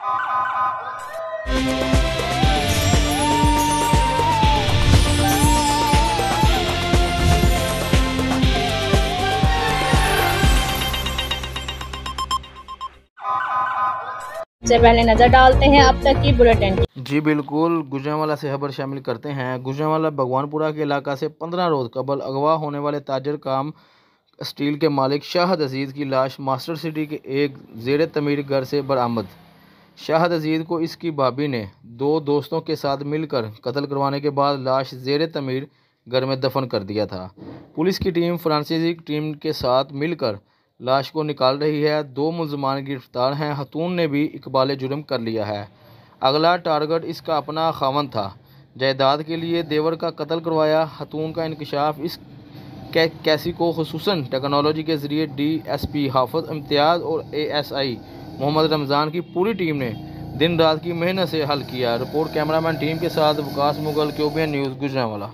سے پہلے نظر ڈالتے ہیں اب تک کی بلٹن جی بالکل گجرانوالہ سے خبر شامل کرتے ہیں۔ گجرانوالہ بھگوان پورہ کے علاقہ سے پندرہ روز قبل اغوا ہونے والے تاجر کام اسٹیل کے مالک شاہد عزیز کی لاش ماسٹر سٹی کے ایک زیر تعمیر گھر سے برآمد۔ شاہد عزیز کو اس کی بھابھی نے دو دوستوں کے ساتھ مل کر قتل کروانے کے بعد لاش زیر تعمیر گھر میں دفن کر دیا تھا۔ پولیس کی ٹیم فرانسیسک ٹیم کے ساتھ مل کر لاش کو نکال رہی ہے۔ دو ملزمان گرفتار ہیں۔ ہتون نے بھی اقبال جرم کر لیا ہے۔ اگلا ٹارگٹ اس کا اپنا خاون تھا۔ جائیداد کے لیے دیور کا قتل کروایا۔ ہتون کا انکشاف اس کیسی کو خصوصاً ٹیکنالوجی کے ذریعے ڈی ایس پی حافظ امتیاز اور اے ایس آئی محمد رمضان کی پوری ٹیم نے دن رات کی محنت سے حل کیا۔ رپورٹ کیمرامین ٹیم کے ساتھ وکاس مغل، کیوبین نیوز گجرانوالہ